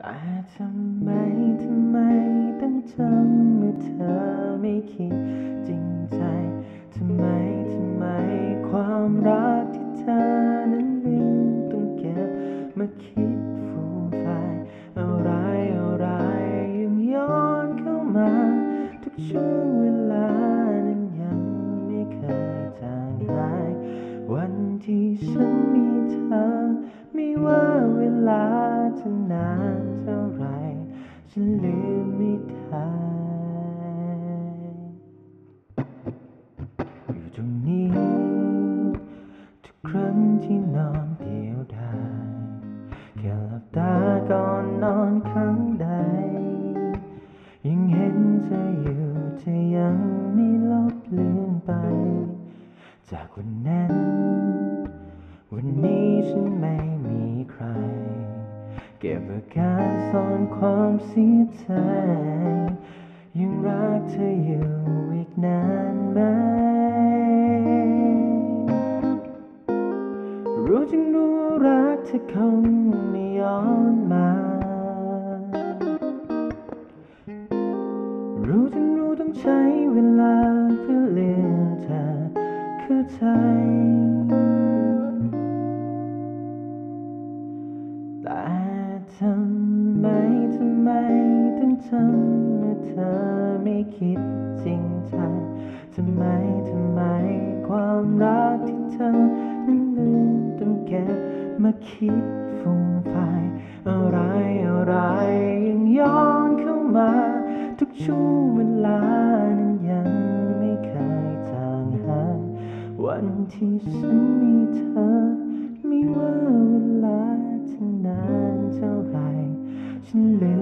แต่ทำไมทำไมต้องจำเมื่อเธอไม่คิดจริงใจทำไมทำไมความรักที่เธอนั้นลืมต้องเก็บมาคิดฟูมไฟายอะไรอะไรยังย้อนเข้ามา ทุกช่วงเวลานั้นยังไม่เคยจางหาย วันที่ฉันมี เธอ ไม่ว่าเวลาจะนานเท่าไรฉันลืมไม่ได้อยู่ตรงนี้ ทุกครั้งที่นอนเดียวดายแค่หลับตาก่อนนอนครั้งใด ยังเห็นเธออยู่เธอยังไม่ลบเลือนไป จากวันนั้นวัน ฉันไม่มีใคร เก็บอาการซ่อนความเสียใจยังรักเธออยู่อีกนานไหม รู้จึงรู้รักเธอคงไม่ย้อนมา รู้จึงรู้ต้องใช้เวลาเพื่อเลือนเธอเข้าใจ ทำไมต้องจำเมื่อเธอไม่คิดจริงใจทำไมทำไมความรักที่เธอนั้นลืมต้องเก็บมาคิดฟูมไฟอะไรอะไรยังย้อนเข้ามา ทุกช่วงเวลานั้นยังไม่เคยจางหายวันที่ฉันมีเธอไม่ว่าเวลา จ